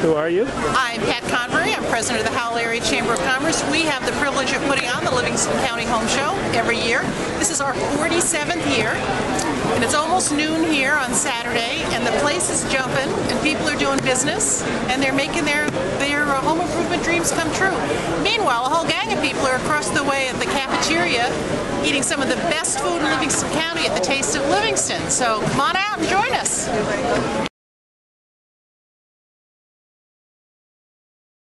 Who are you? I'm Pat Convery. I'm president of the Howell Area Chamber of Commerce. We have the privilege of putting on the Livingston County Home Show every year. This is our 47th year, and it's almost noon here on Saturday, and the place is jumping, and people are doing business, and they're making their their uh, home improvement dreams come true. Meanwhile, a whole gang of people are across the way at the cafeteria eating some of the best food in Livingston County at the Taste of Livingston. So come on out and join.